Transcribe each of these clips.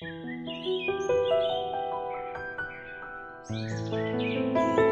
Thank you.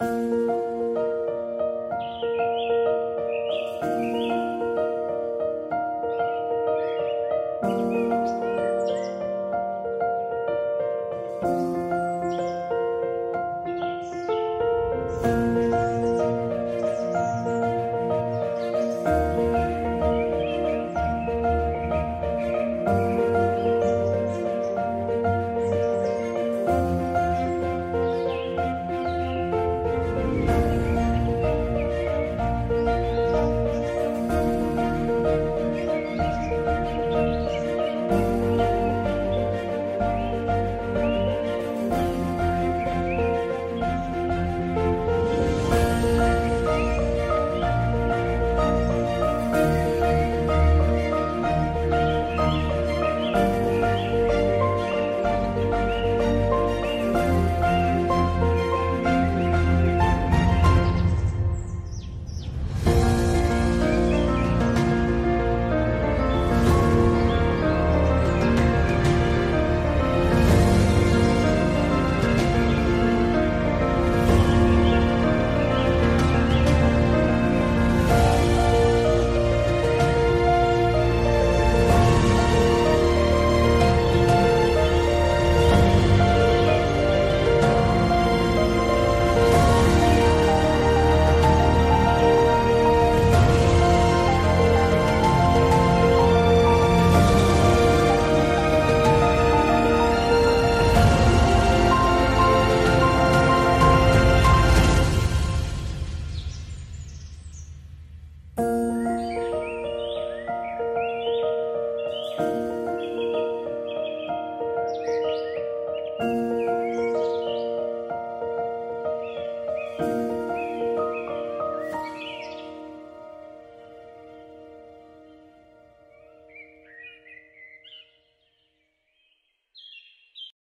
Música